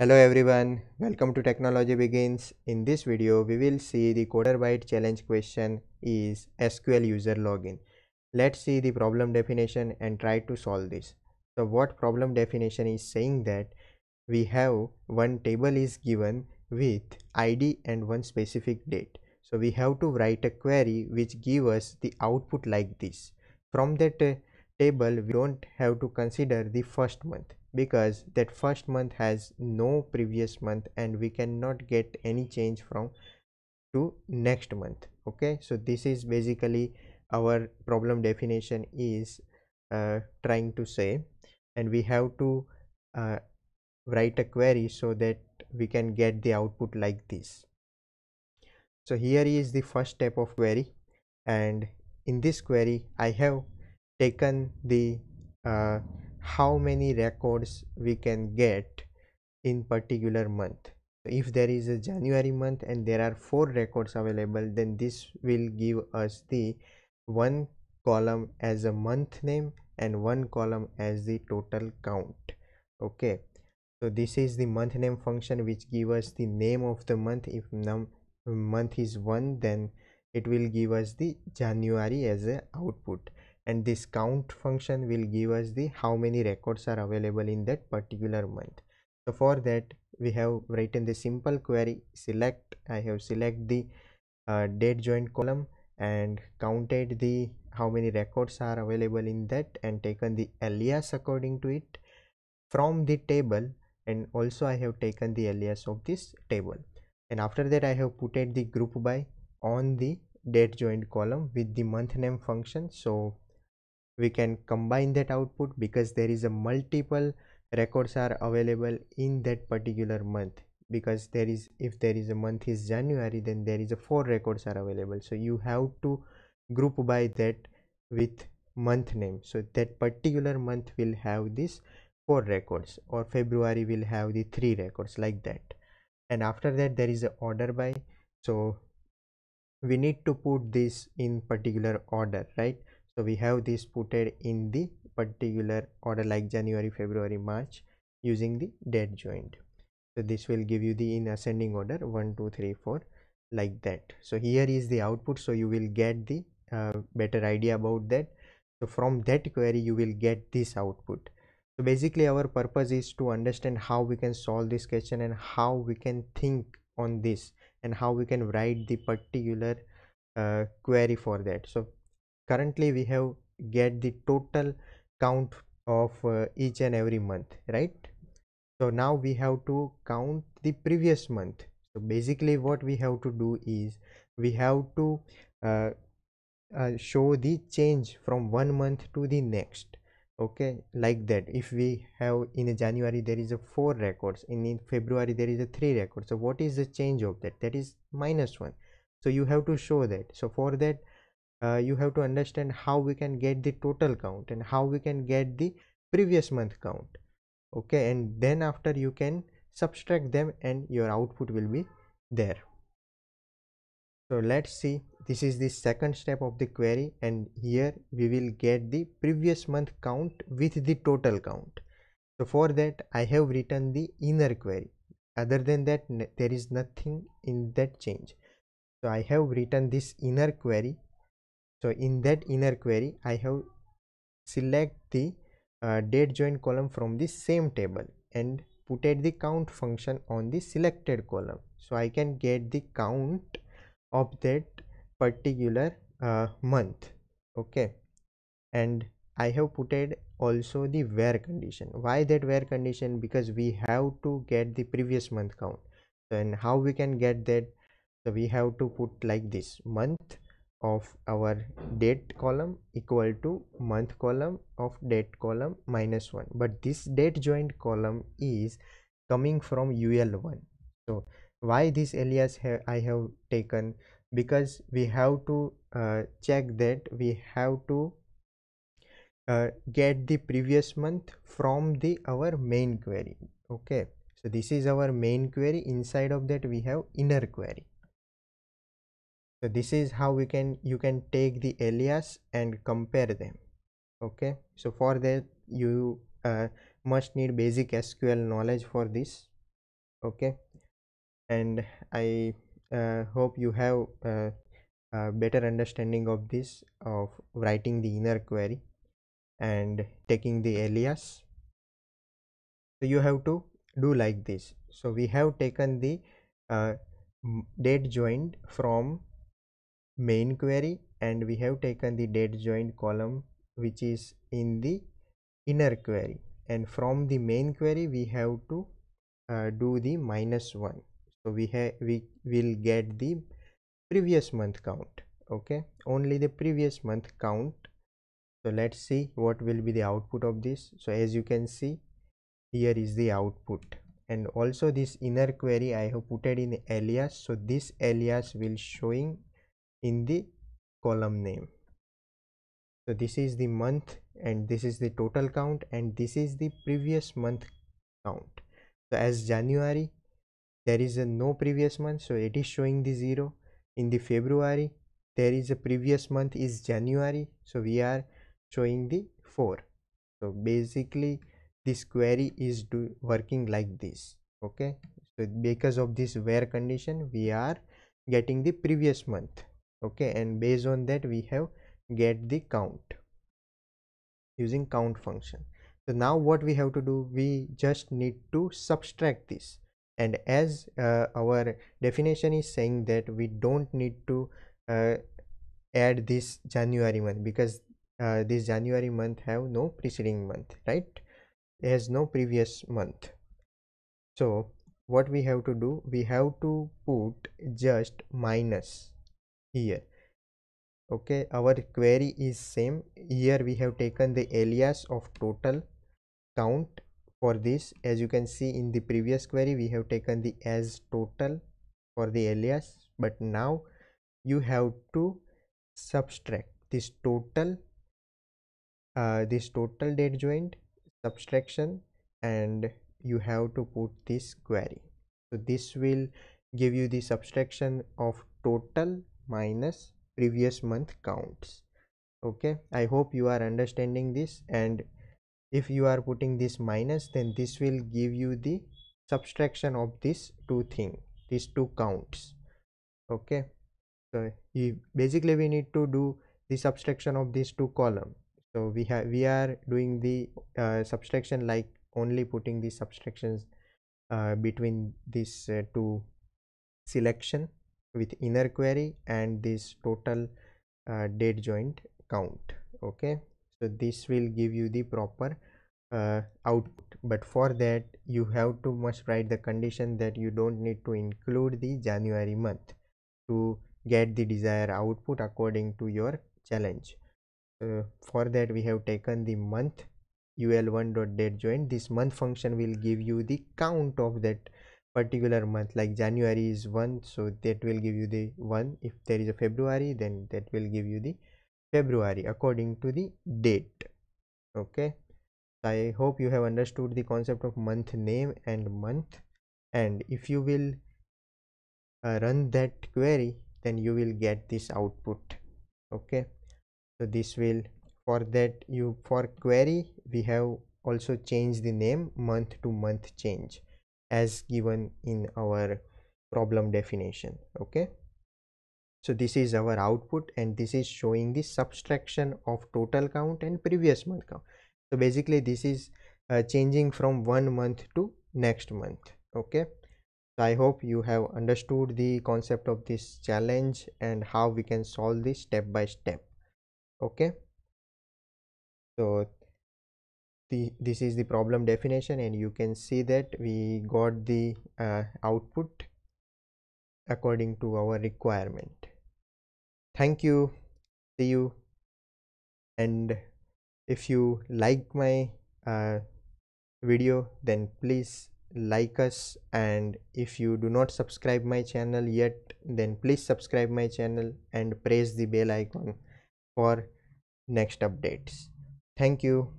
Hello everyone, welcome to Technology Begins. In this video, we will see the Coder Byte challenge question is SQL user login. Let's see the problem definition and try to solve this. So what problem definition is saying that we have one table is given with ID and one specific date. So we have to write a query which give us the output like this. From that uh, table, we don't have to consider the first month because that first month has no previous month and we cannot get any change from to next month okay? So this is basically our problem definition is uh, trying to say and we have to uh, write a query so that we can get the output like this. So here is the first step of query and in this query i have taken the uh, how many records we can get in particular month. If there is a january month and there are four records available then this will give us the one column as a month name and one column as the total count. Okay. So this is the month name function which give us the name of the month. If num month is one then it will give us the january as a output and this count function will give us the how many records are available in that particular month. So for that we have written the simple query select i have select the uh, date joint column and counted the how many records are available in that and taken the alias according to it from the table. And also i have taken the alias of this table. And after that i have put the group by on the date joint column with the month name function. So we can combine that output because there is a multiple records are available in that particular month. Because there is if there is a month is january then there is a four records are available. So you have to group by that with month name. So that particular month will have this four records or february will have the three records like that. And after that there is a order by. So we need to put this in particular order right so we have this putted in the particular order like january february march using the date joint. So this will give you the in ascending order one two three four like that. So here is the output. So you will get the uh, better idea about that. So from that query you will get this output. So basically our purpose is to understand how we can solve this question and how we can think on this and how we can write the particular uh, query for that. So currently we have get the total count of uh, each and every month right? So now we have to count the previous month. So basically what we have to do is we have to uh, uh, show the change from one month to the next okay? Like that if we have in january there is a four records in, in february there is a three records. So what is the change of that? That is minus one. So you have to show that. So for that uh, you have to understand how we can get the total count and how we can get the previous month count okay? And then after you can subtract them and your output will be there. So let's see. This is the second step of the query and here we will get the previous month count with the total count. So for that i have written the inner query. Other than that there is nothing in that change. So i have written this inner query so in that inner query i have select the uh, date join column from the same table and put at the count function on the selected column. So i can get the count of that particular uh, month. Okay? And i have put it also the where condition. Why that where condition? Because we have to get the previous month count. And how we can get that? So we have to put like this month of our date column equal to month column of date column minus 1 but this date joint column is coming from ul1 so why this alias ha i have taken? Because we have to uh, check that we have to uh, get the previous month from the our main query. Okay? So this is our main query. Inside of that we have inner query so this is how we can you can take the alias and compare them okay? So for that you uh, must need basic sql knowledge for this okay? And i uh, hope you have uh, a better understanding of this of writing the inner query and taking the alias. So you have to do like this. So we have taken the uh, date joined from main query and we have taken the date joined column which is in the inner query. And from the main query we have to uh, do the minus 1 so we have we will get the previous month count okay? Only the previous month count. So let's see what will be the output of this. So as you can see here is the output. And also this inner query i have put it in alias. So this alias will showing in the column name. So this is the month and this is the total count and this is the previous month count. So as january there is a no previous month. So it is showing the zero. In the february there is a previous month is january. So we are showing the 4 so basically this query is do working like this. Okay? So because of this where condition we are getting the previous month okay and based on that we have get the count using count function. So now what we have to do we just need to subtract this. And as uh, our definition is saying that we don't need to uh, add this january month because uh, this january month have no preceding month right? It has no previous month. So what we have to do we have to put just minus here. Okay our query is same. Here we have taken the alias of total count for this. As you can see in the previous query we have taken the as total for the alias but now you have to subtract this total uh, this total date joint subtraction and you have to put this query. So this will give you the subtraction of total minus previous month counts. Okay i hope you are understanding this and if you are putting this minus then this will give you the subtraction of this two thing these two counts. Okay so you, basically we need to do the subtraction of these two column. So we have we are doing the uh, subtraction like only putting the subtractions uh, between these uh, two selection with inner query and this total uh, date joint count okay? So this will give you the proper uh, output. But for that you have to must write the condition that you don't need to include the january month to get the desired output according to your challenge. Uh, for that we have taken the month ul1 dot date joint. This month function will give you the count of that particular month like january is 1 so that will give you the 1 if there is a february then that will give you the february according to the date okay? I hope you have understood the concept of month name and month. And if you will uh, run that query then you will get this output okay? So this will for that you for query we have also changed the name month to month change as given in our problem definition okay? So this is our output and this is showing the subtraction of total count and previous month count. So basically this is uh, changing from one month to next month okay? So i hope you have understood the concept of this challenge and how we can solve this step by step okay? So the this is the problem definition and you can see that we got the uh, output according to our requirement. Thank you. See you. And if you like my uh, video then please like us. And if you do not subscribe my channel yet then please subscribe my channel and press the bell icon for next updates. Thank you